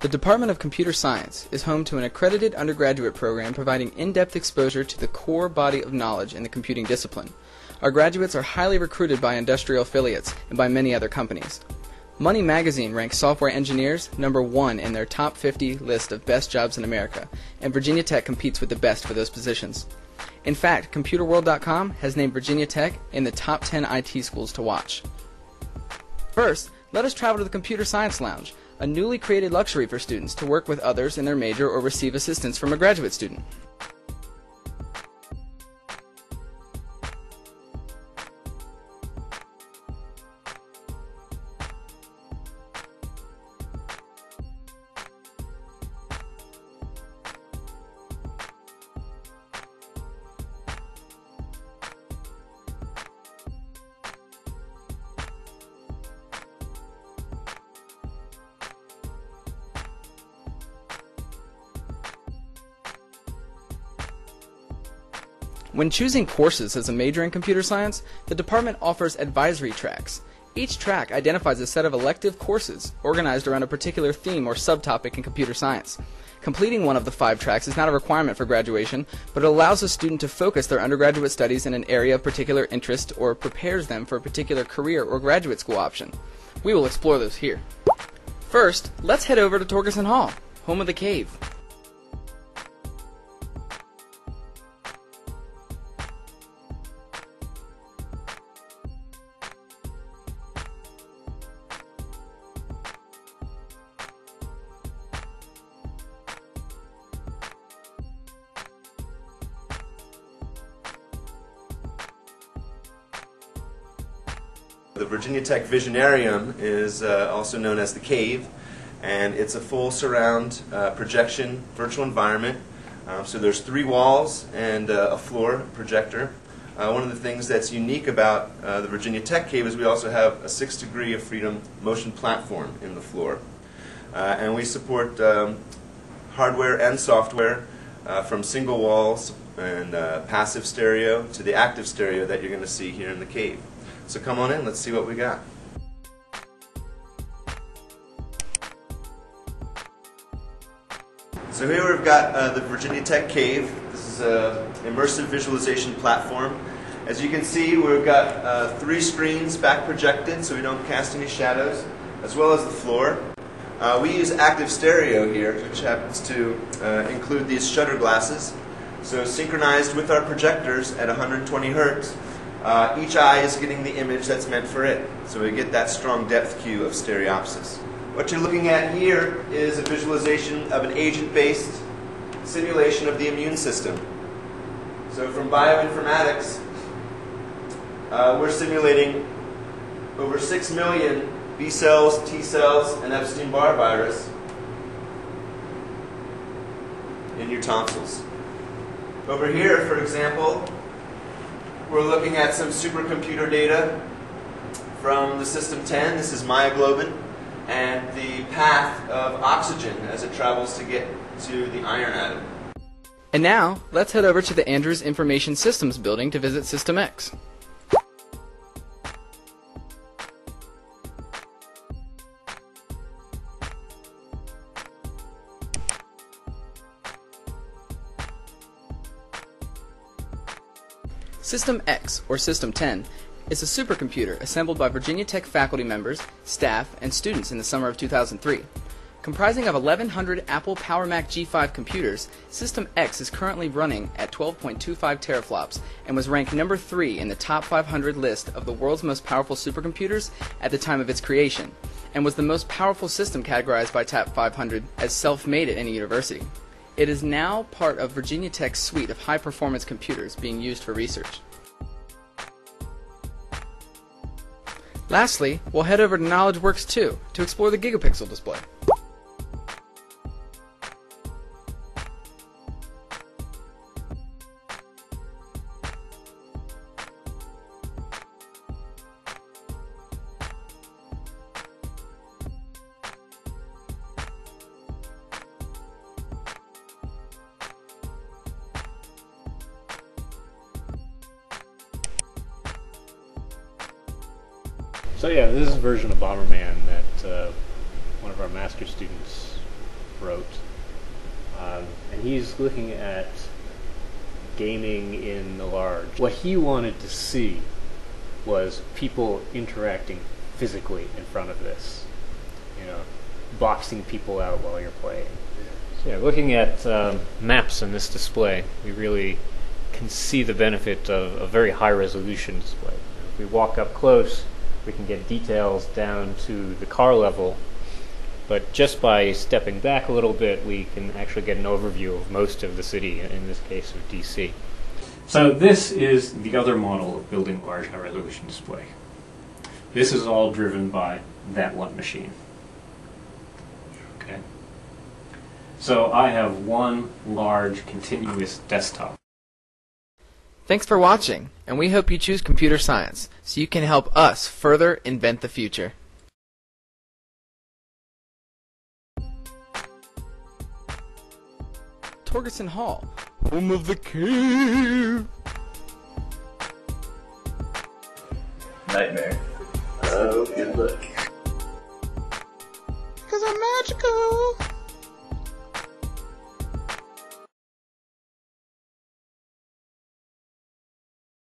The Department of Computer Science is home to an accredited undergraduate program providing in-depth exposure to the core body of knowledge in the computing discipline. Our graduates are highly recruited by industrial affiliates and by many other companies. Money Magazine ranks software engineers number one in their top 50 list of best jobs in America, and Virginia Tech competes with the best for those positions. In fact, ComputerWorld.com has named Virginia Tech in the top 10 IT schools to watch. First, let us travel to the Computer Science Lounge, a newly created luxury for students to work with others in their major or receive assistance from a graduate student. When choosing courses as a major in computer science, the department offers advisory tracks. Each track identifies a set of elective courses organized around a particular theme or subtopic in computer science. Completing one of the five tracks is not a requirement for graduation, but it allows a student to focus their undergraduate studies in an area of particular interest or prepares them for a particular career or graduate school option. We will explore those here. First, let's head over to Torgersen Hall, home of the cave. The Virginia Tech Visionarium is uh, also known as the Cave, and it's a full surround uh, projection virtual environment. Um, so there's three walls and uh, a floor projector. Uh, one of the things that's unique about uh, the Virginia Tech Cave is we also have a six degree of freedom motion platform in the floor. Uh, and we support um, hardware and software from single walls and passive stereo to the active stereo that you're going to see here in the cave. So come on in, let's see what we got. So here we've got uh, the Virginia Tech Cave. This is an immersive visualization platform. As you can see, we've got uh, three screens back projected so we don't cast any shadows, as well as the floor. Uh, we use active stereo here, which happens to uh, include these shutter glasses. So synchronized with our projectors at 120 hertz, uh, each eye is getting the image that's meant for it. So we get that strong depth cue of stereopsis. What you're looking at here is a visualization of an agent-based simulation of the immune system. So from bioinformatics, uh, we're simulating over 6 million B cells, T cells, and Epstein-Barr virus in your tonsils. Over here, for example, we're looking at some supercomputer data from the system 10. This is myoglobin and the path of oxygen as it travels to get to the iron atom. And now, let's head over to the Andrews Information Systems building to visit System X. System X, or System 10, is a supercomputer assembled by Virginia Tech faculty members, staff, and students in the summer of 2003. Comprising of 1100 Apple PowerMac G5 computers, System X is currently running at 12.25 teraflops and was ranked number 3 in the top 500 list of the world's most powerful supercomputers at the time of its creation, and was the most powerful system categorized by Top 500 as self-made at any university. It is now part of Virginia Tech's suite of high-performance computers being used for research. Lastly, we'll head over to KnowledgeWorks 2 to explore the gigapixel display. So yeah, this is a version of Bomberman that uh, one of our master students wrote. Um, and he's looking at gaming in the large. What he wanted to see was people interacting physically in front of this. You know, boxing people out while you're playing. So yeah, looking at um, maps in this display, we really can see the benefit of a very high resolution display. If we walk up close, we can get details down to the car level, but just by stepping back a little bit, we can actually get an overview of most of the city, in this case of DC. So this is the other model of building large high resolution display. This is all driven by that one machine. Okay. So I have one large continuous desktop. Thanks for watching, and we hope you choose computer science so you can help us further invent the future. Torgersen Hall, home of the cave. Nightmare. Oh, good luck. Cause I'm magical.